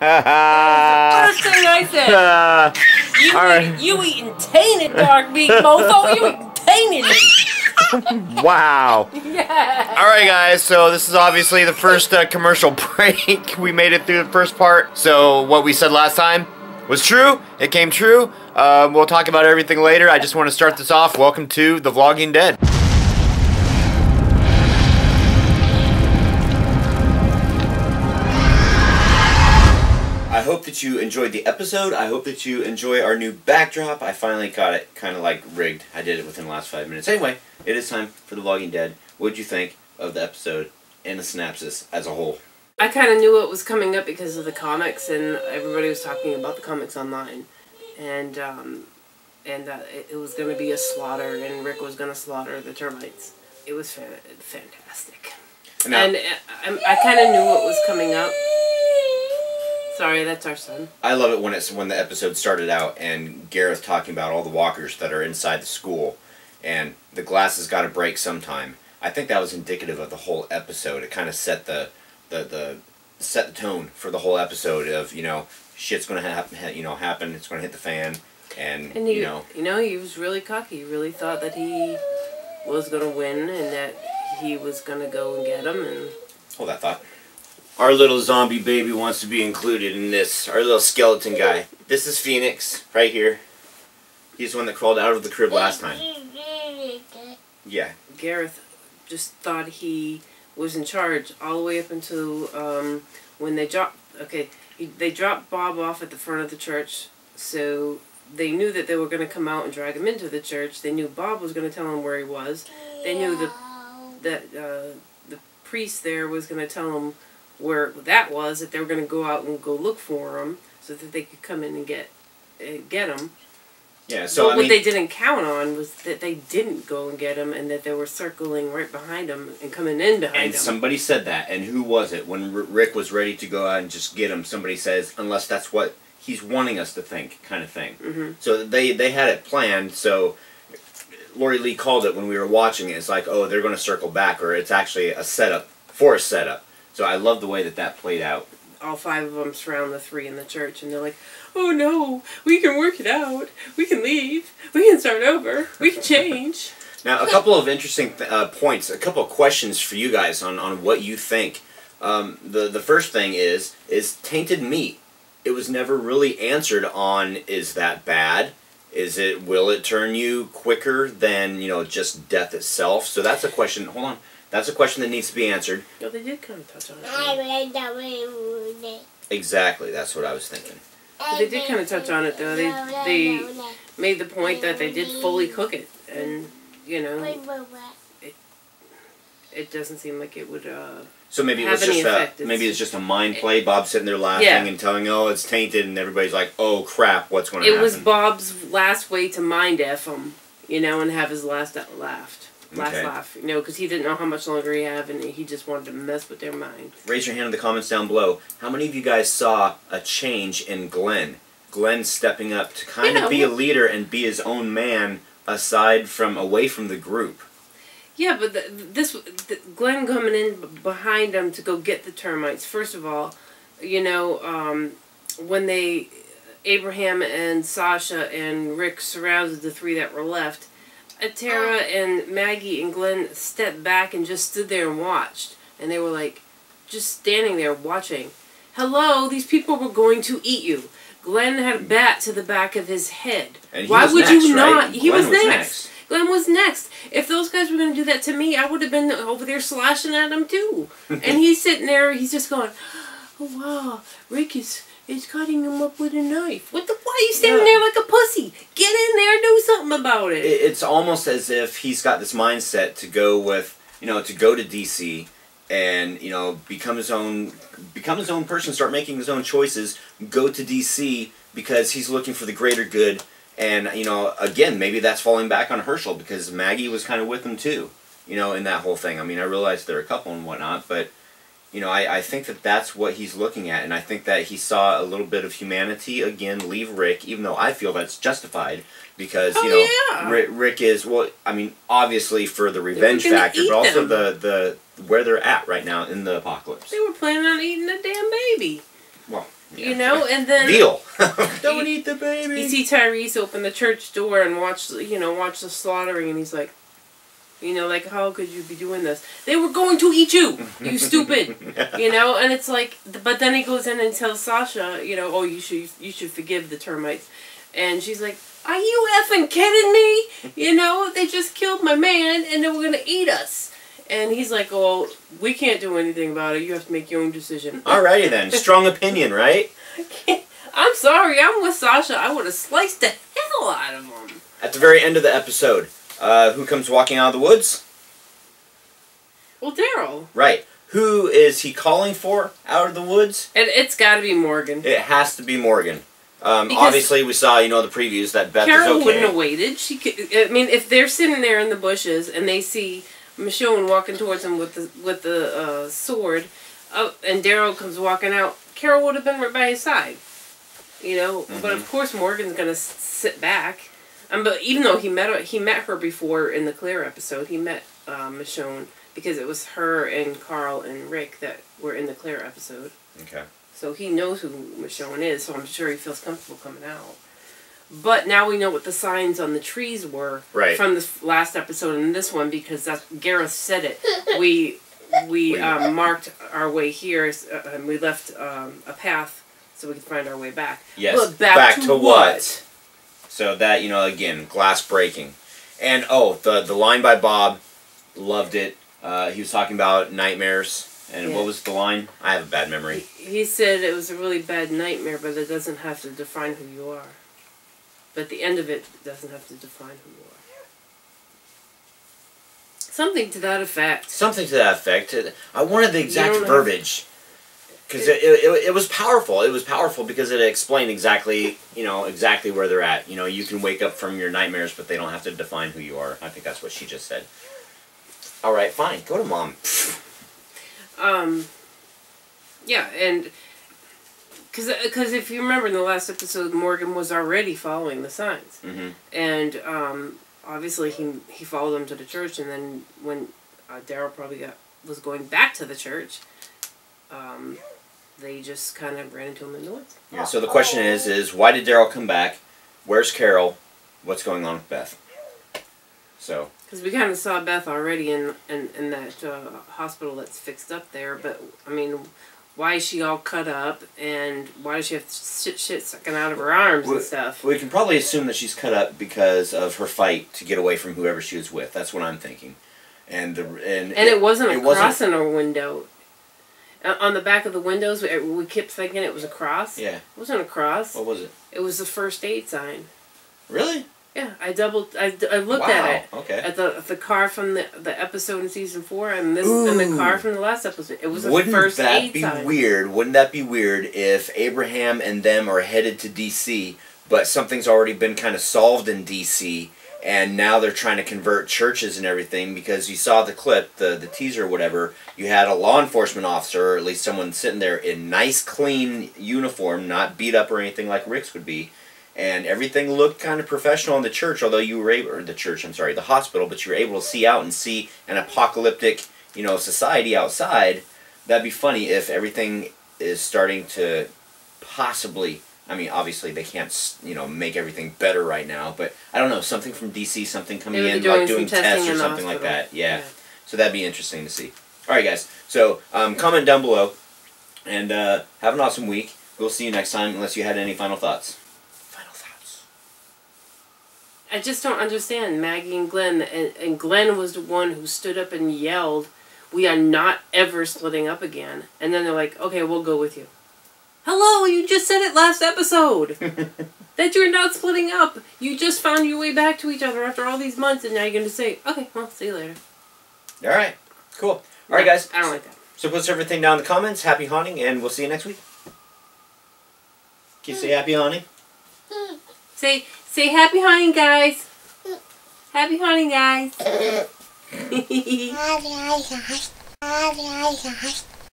First thing I said. Uh, You, eat, right. you eating tainted dark meat, mofo. You eating tainted wow. Yeah. All right, guys. So this is obviously the first uh, commercial break. we made it through the first part. So what we said last time was true. It came true. Um, we'll talk about everything later. I just want to start this off. Welcome to the Vlogging Dead. Hope that you enjoyed the episode. I hope that you enjoy our new backdrop. I finally got it kind of like rigged. I did it within the last five minutes. Anyway, it is time for the Vlogging Dead. What did you think of the episode and the synopsis as a whole? I kind of knew what was coming up because of the comics, and everybody was talking about the comics online, and um, and uh, it, it was going to be a slaughter, and Rick was going to slaughter the termites. It was fa- fantastic, Now, and uh, I, I kind of knew what was coming up. Sorry, that's our son. I love it when it's when the episode started out and Gareth talking about all the walkers that are inside the school, and the glass has got to break sometime. I think that was indicative of the whole episode. It kind of set the, the the set the tone for the whole episode of you know shit's gonna happen you know happen it's gonna hit the fan and, And he, you know you know, he was really cocky. He really thought that he was going to win, and that he was going to go and get him, and hold that thought. Our little zombie baby wants to be included in this. Our little skeleton guy. This is Phoenix right here. He's the one that crawled out of the crib last time. Yeah, Gareth just thought he was in charge all the way up until um, when they dropped. Okay, he, they dropped Bob off at the front of the church, so they knew that they were going to come out and drag him into the church. They knew Bob was going to tell him where he was. They knew the that uh, the priest there was going to tell them where that was. That they were going to go out and go look for him, so that they could come in and get uh, get him. yeah. So I what mean, they didn't count on was that they didn't go and get him, and that they were circling right behind him and coming in behind and somebody said that, and who was it? When R- Rick was ready to go out and just get him, somebody says, unless that's what he's wanting us to think, kind of thing. Mm -hmm. So they they had it planned. So Lori Lee called it when we were watching it. It's like, oh, they're going to circle back, or it's actually a setup for a setup. So I love the way that that played out. All five of them surround the three in the church, and they're like, "Oh no, we can work it out. We can leave. We can start over. We can change." Now, a couple of interesting th- uh, points, a couple of questions for you guys on, on what you think. Um, the the first thing is is tainted meat. It was never really answered on is that bad? Is it will it turn you quicker than you know just death itself? So that's a question. Hold on, that's a question that needs to be answered. no, they did kind of touch on it. I read the wind. Exactly, that's what I was thinking. They did kind of touch on it though. They they made the point that they did fully cook it, and you know, it it doesn't seem like it would. uh So maybe it was just a it's- maybe it's just a mind play. Bob sitting there laughing Yeah. and telling, "Oh, it's tainted," and everybody's like, "Oh crap, what's going to happen?" It was Bob's last way to mind F him, you know, and have his last laughed. Last Okay. laugh, you know, because he didn't know how much longer he had, and he just wanted to mess with their mind. Raise your hand in the comments down below. How many of you guys saw a change in Glenn? Glenn stepping up to kind You of be a leader and be his own man aside from away from the group. Yeah, but the, this the, Glenn coming in behind him to go get the termites. First of all, you know, um, when they Abraham and Sasha and Rick surrounded the three that were left, Tara oh. and Maggie and Glenn stepped back and just stood there and watched, and they were like, just standing there watching. Hello, these people were going to eat you. Glenn had a bat to the back of his head. And he Why would next, you right? not? He was, was next. next. Glenn was next. If those guys were going to do that to me, I would have been over there slashing at him too. and he's sitting there, he's just going, "Oh wow, Rick is is cutting him up with a knife. What the? Why are you standing Yeah. there like a pussy? Get in there, do something about it." It- It's almost as if he's got this mindset to go with, you know, to go to DC and, you know, become his own become his own person, start making his own choices, go to DC because he's looking for the greater good and, you know, again, maybe that's falling back on Hershel because Maggie was kind of with him too, you know, in that whole thing. I mean, I realized they're a couple and whatnot, but you know, I, I think that that's what he's looking at, and I think that he saw a little bit of humanity again leave Rick, even though I feel that's justified because oh, you Oh, know yeah. Rick, Rick is well, I mean, obviously for the revenge factor, but also them. the the where they're at right now in the apocalypse. They were planning on eating the damn baby. Well you know, and then deal. Don't eat the baby. you see Tyrese open the church door and watch, you know, watch the slaughtering, and he's like, you know, like how could you be doing this? They were going to eat you, you stupid. You know, and it's like, but then he goes in and tells Sasha, you know, oh, you should you should forgive the termites, and she's like, are you effing kidding me? You know, they just killed my man, and they were gonna eat us. And he's like, oh, we can't do anything about it. You have to make your own decision. Alrighty then. Strong opinion, right? I'm sorry, I'm with Sasha. I would have sliced the hell out of him. At the very end of the episode, uh, who comes walking out of the woods? Well, Daryl. Right. Who is he calling for out of the woods? And it's got to be Morgan. It has to be Morgan. Um, obviously, we saw, you know, the previews that Beth Carol is okay. wouldn't have waited. She could. I mean, if they're sitting there in the bushes and they see Michonne walking towards them with the with the uh, sword, uh, and Daryl comes walking out, Carol would have been right by his side. You know, but of course Morgan's gonna sit back. Um, but even though he met her, he met her before in the Clear episode, he met uh, Michonne because it was her and Carl and Rick that were in the Clear episode. Okay. So he knows who Michonne is, so I'm sure he feels comfortable coming out. But now we know what the signs on the trees were Right. from the last episode and this one because that's Gareth said it. We we um, marked our way here uh, and we left um, a path so we could find our way back. Yes. But back to what? So that you know, again, glass breaking, and oh, the the line by Bob, loved it. Uh, he was talking about nightmares, and Yeah. what was the line? I have a bad memory. He said it was a really bad nightmare, but it doesn't have to define who you are. But the end of it doesn't have to define who you are. Something to that effect. Something to that effect. I wanted the exact verbiage. Because it, it, it was powerful. It was powerful because it explained exactly, you know, exactly where they're at. You know, you can wake up from your nightmares, but they don't have to define who you are. I think that's what she just said. All right, fine. Go to mom. Um, yeah, and because because if you remember in the last episode, Morgan was already following the signs, hmm and um, obviously he he followed them to the church, and then when uh, Daryl probably got was going back to the church, um, they just kind of ran into him in the woods. Yeah. So the question is, is why did Daryl come back? Where's Carol? What's going on with Beth? So Because we kind of saw Beth already in in, in that uh, hospital that's fixed up there, but I mean. Why is she all cut up, and why does she have shit, shit sucking out of her arms Wh- and stuff? we can probably assume that she's cut up because of her fight to get away from whoever she was with. That's what I'm thinking. And the and And it wasn't a it wasn't- cross in her window. Uh, On the back of the windows, we, we kept thinking it was a cross. yeah. It wasn't a cross. What was it? It was the first aid sign. Really? Yeah, I doubled. I, I looked wow. at it Okay. at the at the car from the the episode in season four, and this and the car from the last episode. It was the Wouldn't first that be sign. weird? Wouldn't that be weird if Abraham and them are headed to DC, but something's already been kind of solved in DC, and now they're trying to convert churches and everything because you saw the clip, the the teaser, whatever. You had a law enforcement officer, or at least someone sitting there in nice, clean uniform, not beat up or anything like Rick's would be. And everything looked kind of professional in the church, although you were able, or the church, I'm sorry, the hospital, but you were able to see out and see an apocalyptic, you know, society outside. That'd be funny if everything is starting to possibly. I mean, obviously they can't, you know, make everything better right now, but I don't know, something from DC, something coming in, doing like doing testing tests or something like hospital. that. Yeah. So that'd be interesting to see. All right, guys. So um, comment down below, and uh, have an awesome week. We'll see you next time, unless you had any final thoughts. Final thoughts. I just don't understand Maggie and Glenn, and, and Glenn was the one who stood up and yelled, "We are not ever splitting up again." And then they're like, "Okay, we'll go with you." Hello, you just said it last episode that you're not splitting up. You just found your way back to each other after all these months, and now you're going to say, "Okay, well, see you later." All right. Cool. All right, guys. I don't like that. So put everything down in the comments. Happy haunting, and we'll see you next week. Can you say happy haunting? Say, say happy haunting, guys. Happy haunting, guys. Ay, ay, ay.